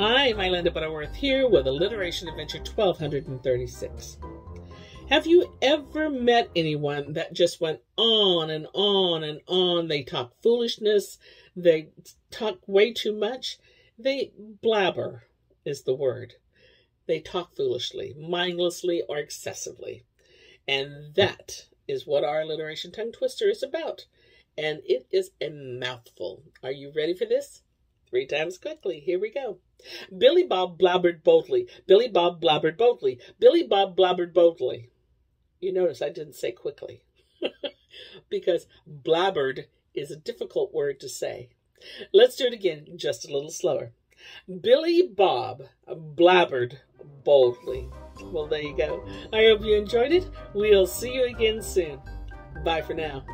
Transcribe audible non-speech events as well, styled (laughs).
Hi, I'm Linda Butterworth here with Alliteration Adventure 1236. Have you ever met anyone that just went on and on and on? They talk foolishness, they talk way too much, they blabber is the word. They talk foolishly, mindlessly, or excessively. And that is what our alliteration tongue twister is about. And it is a mouthful. Are you ready for this? Three times quickly. Here we go. Billy Bob blabbered boldly. Billy Bob blabbered boldly. Billy Bob blabbered boldly. You notice I didn't say quickly (laughs) because blabbered is a difficult word to say. Let's do it again just a little slower. Billy Bob blabbered boldly. Well, there you go. I hope you enjoyed it. We'll see you again soon. Bye for now.